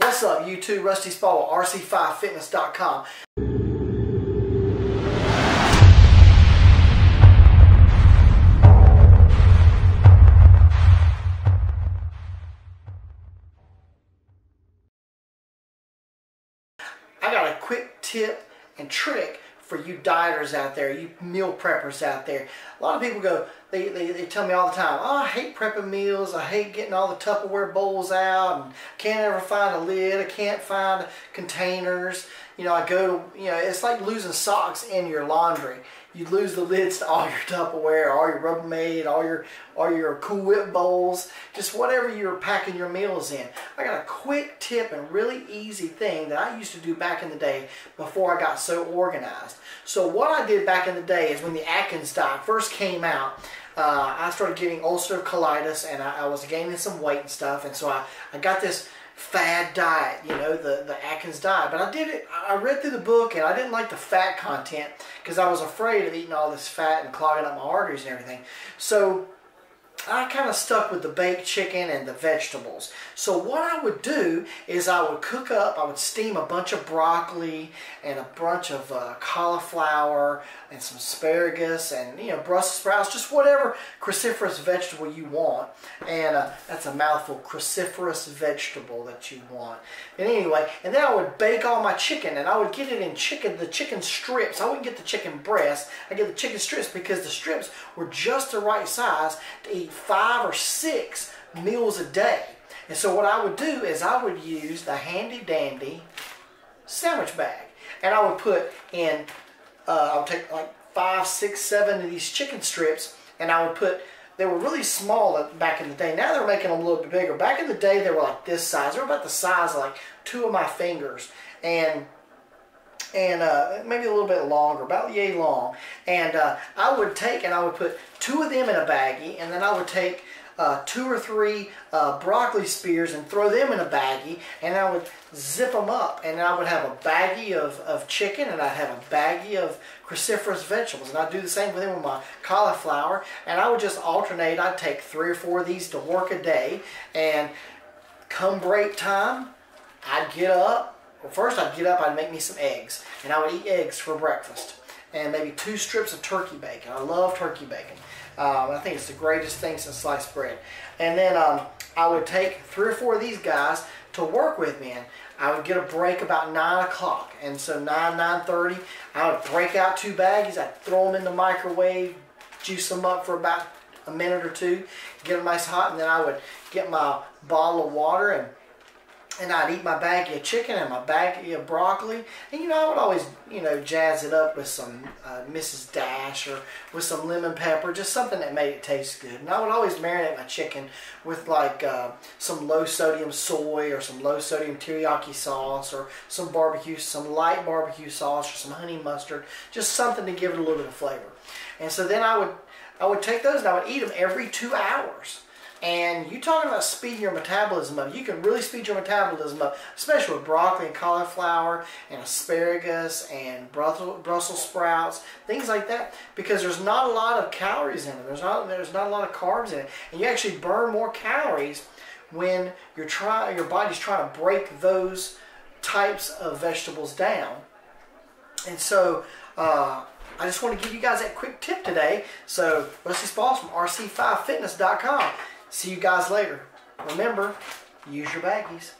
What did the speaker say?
What's up, YouTube? Rusty Spaugh, RC5Fitness.com. I got a quick tip and trick for you dieters out there, you meal preppers out there. A lot of people go, they, they, they tell me all the time, oh, I hate prepping meals. I hate getting all the Tupperware bowls out and can't ever find a lid. I can't find containers. You know, I go to, you know, it's like losing socks in your laundry. You lose the lids to all your Tupperware, all your Rubbermaid, all your, all your Cool Whip bowls, just whatever you're packing your meals in. I got a quick tip and really easy thing that I used to do back in the day before I got so organized. So what I did back in the day is when the Atkins diet first came out, uh, I started getting ulcerative colitis and I, I, was gaining some weight and stuff. And so I, I got this fad diet, you know, the, the Atkins diet. But I did it, I read through the book and I didn't like the fat content because I was afraid of eating all this fat and clogging up my arteries and everything. So I kind of stuck with the baked chicken and the vegetables. So what I would do is I would cook up, I would steam a bunch of broccoli and a bunch of uh, cauliflower and some asparagus and you know Brussels sprouts, just whatever cruciferous vegetable you want. And uh, that's a mouthful, cruciferous vegetable that you want. And anyway, and then I would bake all my chicken and I would get it in chicken, the chicken strips. I wouldn't get the chicken breast, I get the chicken strips because the strips were just the right size to eat five or six meals a day. And so what I would do is I would use the handy dandy sandwich bag. And I would put in, uh, I would take like five, six, seven of these chicken strips and I would put, they were really small back in the day. Now they're making them a little bit bigger. Back in the day they were like this size. They were about the size of like two of my fingers. And and uh, maybe a little bit longer, about yay long. And uh, I would take and I would put two of them in a baggie, and then I would take uh, two or three uh, broccoli spears and throw them in a baggie, and I would zip them up, and I would have a baggie of, of chicken, and I'd have a baggie of cruciferous vegetables, and I'd do the same with them with my cauliflower, and I would just alternate. I'd take three or four of these to work a day, and come break time, I'd get up, well, first I'd get up, I'd make me some eggs, and I would eat eggs for breakfast, and maybe two strips of turkey bacon. I love turkey bacon. Um, I think it's the greatest thing since sliced bread. And then um, I would take three or four of these guys to work with me, and I would get a break about 9 o'clock. And so 9, 9.30, I would break out two baggies, I'd throw them in the microwave, juice them up for about a minute or two, get them nice hot, and then I would get my bottle of water and and I'd eat my baggie of chicken and my baggie of broccoli. And you know, I would always, you know, jazz it up with some uh, Mrs. Dash or with some lemon pepper, just something that made it taste good. And I would always marinate my chicken with like uh, some low sodium soy or some low sodium teriyaki sauce or some barbecue, some light barbecue sauce or some honey mustard, just something to give it a little bit of flavor. And so then I would, I would take those and I would eat them every two hours. And you talking about speeding your metabolism up. You can really speed your metabolism up, especially with broccoli and cauliflower and asparagus and Brussels sprouts, things like that, because there's not a lot of calories in it. There's not, there's not a lot of carbs in it. And you actually burn more calories when you're trying, your body's trying to break those types of vegetables down. And so, uh, I just want to give you guys that quick tip today. So, Rusty Spaugh's from RC5Fitness.com. See you guys later. Remember, use your baggies.